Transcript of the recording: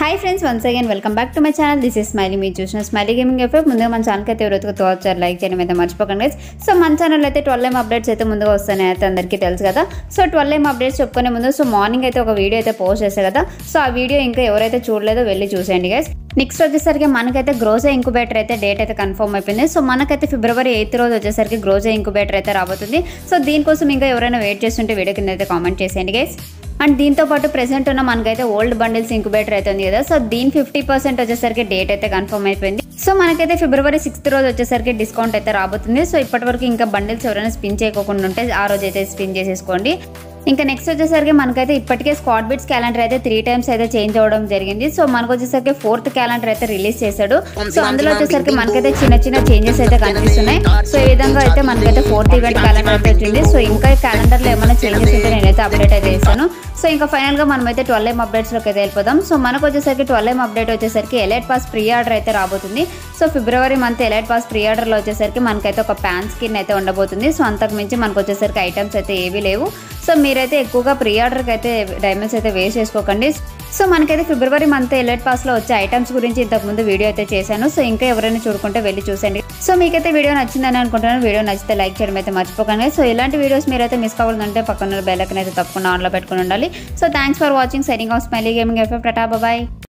Hi friends once again welcome back to my channel this is Smiley మీరు చూసిన smiley gaming effect ముందుగా మన ఛానల్కి అయితే ఎవరైతే తోచారు లైక్ చేయడం అయితే మర్చిపోకండి guys. సో మన ఛానల్ అయితే ట్వెల్వ్ ఏం అప్డేట్స్ అయితే ముందుగా వస్తాయి అయితే అందరికీ తెలుసు కదా. సో ట్వెల్వ్ ఏం అప్డేట్స్ చెప్పుకునే ముందు సో మార్నింగ్ అయితే ఒక వీడియో అయితే పోస్ట్ చేశారు కదా. సో ఆ వీడియో ఇంకా ఎవరైతే చూడలేదో వెళ్ళి చూసేయండి గైస్ నెక్స్ట్ వచ్చేసరికి మనకైతే గ్రోజా ఇంక్యుబేటర్ అయితే డేట్ అయితే కన్ఫర్మ్ అయిపోయింది. సో మనకైతే ఫిబ్రవరి ఎయిత్ రోజు వచ్చేసరికి గ్రోజా ఇంక్యుబేటర్ అయితే రాబోతుంది. సో దీనికోసం ఇంకా ఎవరైనా వెయిట్ చేస్తుంటే వీడియో కింద అయితే కామెంట్ చేసేయండి గైస్ అండ్ దీంతో పాటు ప్రెసెంట్ ఉన్న మనకైతే ఓల్డ్ బండిల్స్ ఇంక్యుబేటర్ అయితే ఉంది కదా. సో దీని ఫిఫ్టీ పర్సెంట్ వచ్చేసరికి డేట్ అయితే కన్ఫర్మ్ అయిపోయింది. సో మనకైతే ఫిబ్రవరి సిక్స్త్ రోజు వచ్చేసరికి డిస్కౌంట్ అయితే రాబోతుంది. సో ఇప్పటి వరకు ఇంకా బండిల్స్ ఎవరైనా స్పిన్ చేయకుండా ఉంటే ఆ రోజు అయితే స్పిన్ చేసేసుకోండి. ఇంకా నెక్స్ట్ వచ్చేసరికి మనకైతే ఇప్పటికే స్కాట్ బిట్స్ క్యాలెండర్ అయితే త్రీ టైమ్స్ అయితే చేంజ్ అవ్వడం జరిగింది. సో మనకు వచ్చేసరికి ఫోర్త్ క్యాలెండర్ అయితే రిలీజ్ చేశాడు. సో అందులో వచ్చేసరికి మనకైతే చిన్న చిన్న చేంజెస్ అయితే కనిపిస్తున్నాయి. సో ఈ విధంగా అయితే మనకైతే ఫోర్త్ ఈవెంట్ క్యాలెండర్ అయితే వచ్చింది సో ఇంకా క్యాలెండర్లో ఏమైనా చేంజెస్ అయితే నేనైతే అప్డేట్ అయితే చేస్తాను. సో ఇంకా ఫైనల్గా మనమైతే ట్వెల్వ్ ఎం అప్డేట్స్లోకి అయితే వెళ్ళిపోదాం. సో మనకు వచ్చేసరికి ట్వెల్వ్ ఎం అప్డేట్ వచ్చేసరికి ఎలైట్ పాస్ ప్రీ ఆర్డర్ అయితే రాబోతుంది. సో ఫిబ్రవరి మంత్ ఎలైట్ పాస్ ప్రీ ఆర్డర్లో వచ్చేసరికి మనకైతే ఒక ప్యాన్ స్కిన్ అయితే ఉండబోతుంది. సో అంతకు మించి మనకు వచ్చేసరికి ఐటమ్స్ అయితే ఏవీ లేవు. సో మీరైతే ఎక్కువగా ప్రీ ఆర్డర్కి అయితే డైమండ్స్ అయితే వేస్ట్ చేసుకోకండి. సో మనకైతే ఫిబ్రవరి మంత్ ఎలైట్ పాస్లో వచ్చే ఐటమ్స్ గురించి ఇంతకుముందు వీడియో అయితే చేశాను. సో ఇంకా ఎవరైనా చూడుకుంటే వెళ్ళి చూసండి సో మీకైతే వీడియో నచ్చిందని అనుకుంటున్నాను. వీడియో నచ్చితే లైక్ చేయడం అయితే మర్చిపోకండి. సో ఇలాంటి వీడియోస్ మీరైతే మిస్ కావాలంటే పక్కన బెల్లకనైతే అయితే తప్పకుండా ఆన్లో పెట్టుకుని ఉండాలి. So thanks for watching signing off Smiley gaming FF tata